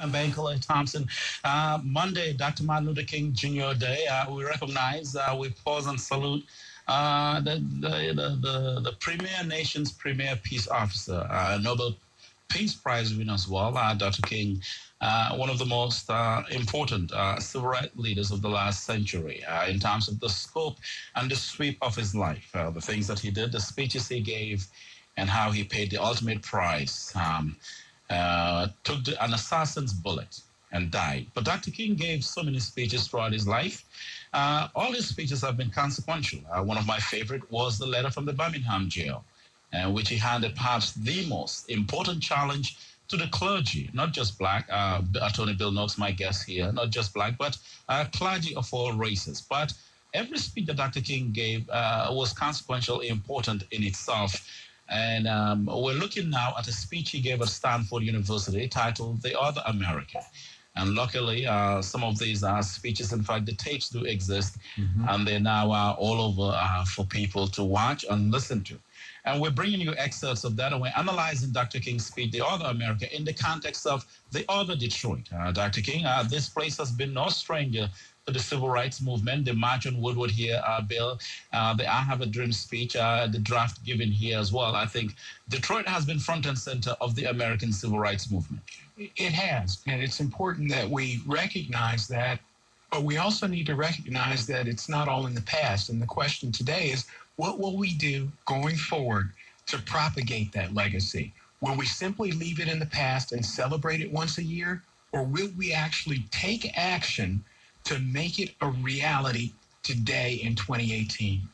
I'm Bankole Thompson. Uh, Monday, Dr. Martin Luther King Jr. Day. Uh, we recognize, uh, we pause and salute uh, the, the, the, the, the premier nation's premier peace officer, uh, Nobel Peace Prize winner as well, uh, Dr. King, one of the most important civil rights leaders of the last century in terms of the scope and the sweep of his life, the things that he did, the speeches he gave, and how he paid the ultimate price. Um, uh, took the, an assassin's bullet and died. But Dr. King gave so many speeches throughout his life. Uh, all his speeches have been consequential. Uh, one of my favorite was the letter from the Birmingham jail, uh, which he handed perhaps the most important challenge to the clergy, not just black. Uh, Attorney Bill Noakes, my guest here, not just black, but uh, clergy of all races. But every speech that Dr. King gave was consequential, important in itself. And um, we're looking now at a speech he gave at Stanford University titled The Other America. And luckily, uh, some of these uh, speeches, in fact, the tapes do exist, mm-hmm. and they're now are all over uh, for people to watch and listen to. And we're bringing you excerpts of that, and we're analyzing Dr. King's speech, The Other America, in the context of the other Detroit. Uh, Dr. King, uh, this place has been no stranger to the civil rights movement, the March on Woodward here uh, bill, uh, the I Have a Dream speech, uh, the draft given here as well. I think Detroit has been front and center of the American civil rights movement. It has, and it's important that we recognize that, but we also need to recognize that it's not all in the past. And the question today is, what will we do going forward to propagate that legacy? Will we simply leave it in the past and celebrate it once a year? Or will we actually take action to make it a reality today in 2018?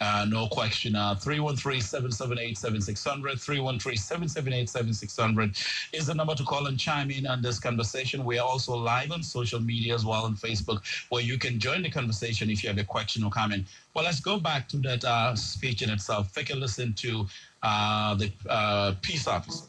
Uh, no question. Uh, 313-778-7600, 313-778-7600 is the number to call and chime in on this conversation. We are also live on social media as well on Facebook, where you can join the conversation if you have a question or comment. Well, let's go back to that uh, speech in itself. Take a listen to uh, the uh, peace officer